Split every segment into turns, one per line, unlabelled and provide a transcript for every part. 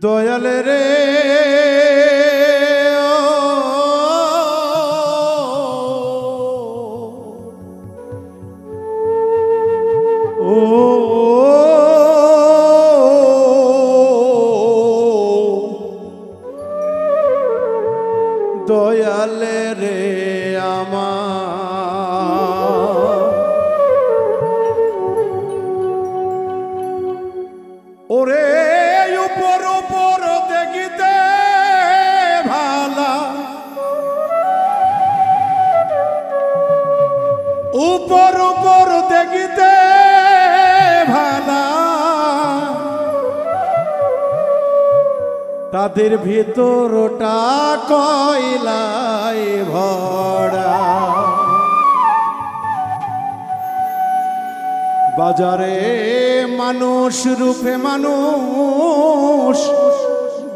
দয়াল রে। তাদের ভিতরটা কয়লাই ভরা। বাজারে মানুষ রূপে মানুষ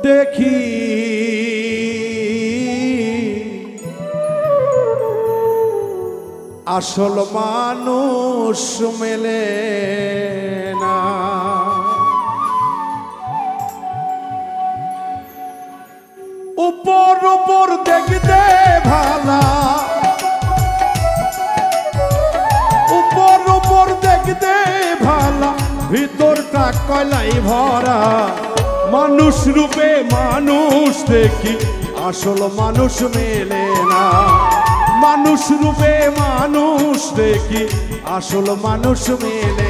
দেখি। আসল মানুষ মেলে না। উপর উপর দেখতে ভালা। উপর উপর দেখতে ভালা। ভিতরটা কয়লাই ভরা। মানুষ রূপে মানুষ দেখি, আসল মানুষ মেলে না। মানুষ রূপে মানুষ দেখি, আসল মানুষ মেলে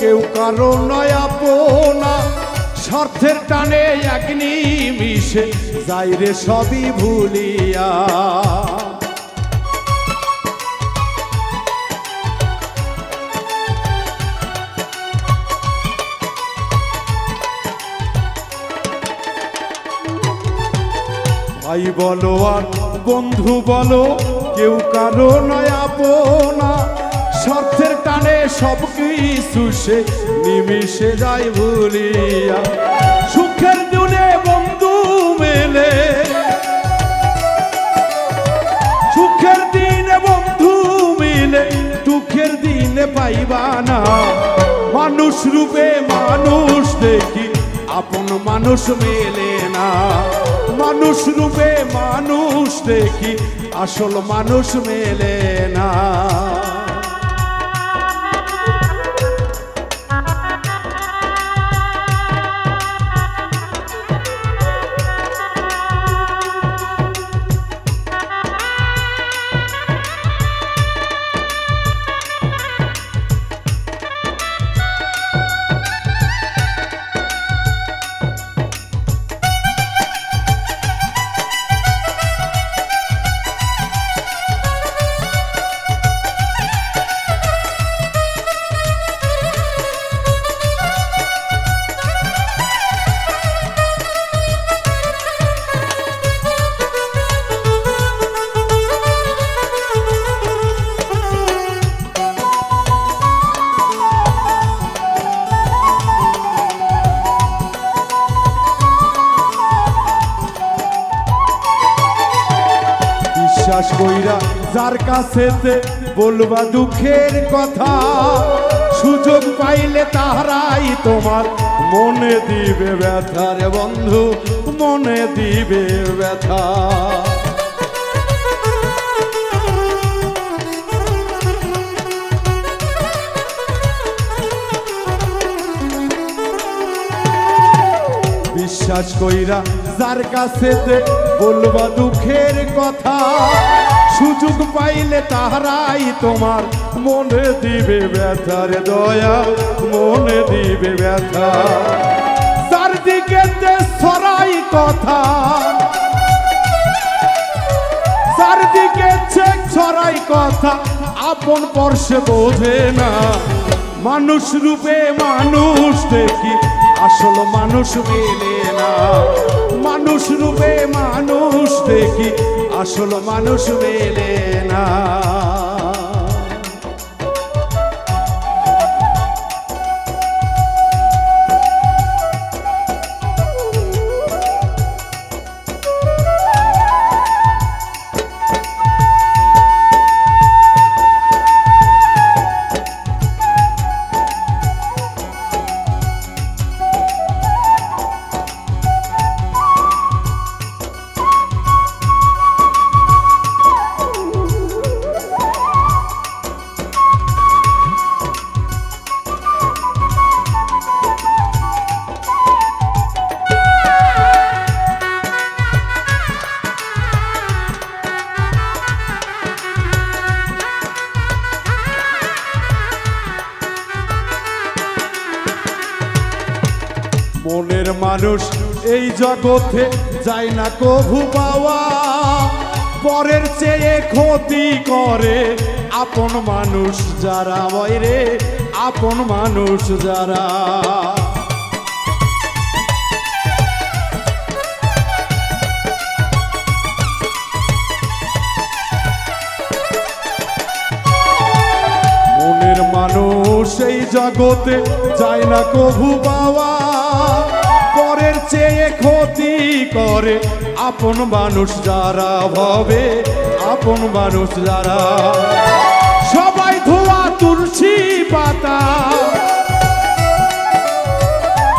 কেউ কারও নয় আপনা। স্বার্থের টানে এক নিমিশে যাই রে সবই ভুলিয়া। ভাই বলো আর বন্ধু বলো, কেউ কারও নয় আপনা। স্বার্থের টানে সব কিছু সে নিমিশে যায় ভুলিয়া সুখের দিনে বন্ধু মেলে। সুখের দিনে বন্ধু মিলে, দুঃখের দিনে পাইবা না। মানুষ রূপে মানুষ দেখি, আপন মানুষ মেলে না। মানুষ রূপে মানুষ দেখি, আসল মানুষ মেলে না। বিশ্বাস কইরা যার কাছেতে বলবা দুঃখের কথা, সুযোগ পাইলে তাহারাই তোমার মনে দিবে ব্যথা। রে বন্ধু, মনে দিবে ব্যথা। বিশ্বাস কইরা যার কাছে বলবা দুঃখের কথা, সুযোগ পাইলে তাহারাই তোমার মনে দিবে ব্যথার দয়া, মনে দিবে ব্যথা। চারদিকে সরাই কথা চারদিকে ছড়াই কথা, আপন পর্ষে বোঝে না। মানুষ রূপে মানুষ দেখি আসল মানুষ মেলে না মানুষ রূপে মানুষ দেখি। আসল মানুষ মেলে না মানুষ এই জগতে যায় না কভু পাওয়া। পরের চেয়ে ক্ষতি করে আপন মানুষ যারা বাইরে আপন মানুষ যারা। মনের মানুষ এই জগতে যায় না কভু পাওয়া। চেয়ে ক্ষতি করে। আপন মানুষ যারা ভাবে, আপন মানুষ যারা। সবাই ধোয়া তুলসী পাতা।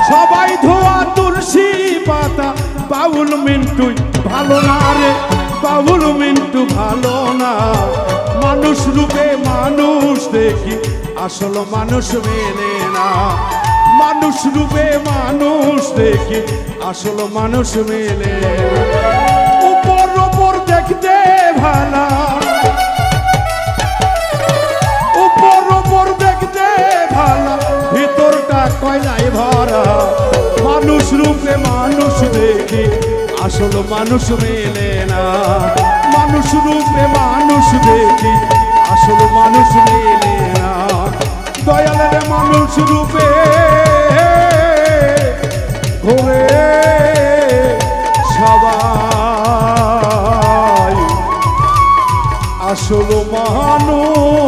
সবাই ধোয়া তুলসী পাতা। বাউল মিন্টু ভালো না রে, বাউল মিন্টু ভালো না। মানুষ রূপে মানুষ দেখি, আসল মানুষ মেনে না। মানুষ রূপে মানুষ দেখি, আসল মানুষ মেলে। উপর উপর দেখতে ভালা। উপর উপর দেখতে ভালো। ভিতরটা কয়লায় ভরা। মানুষ রূপে মানুষ দেখি, আসল মানুষ মেলে না। মানুষ রূপে মানুষ দেখি, আসল মানুষ মেলে না। দয়ালের মানুষ রূপে ঘুরে সবাই আসল মানুষ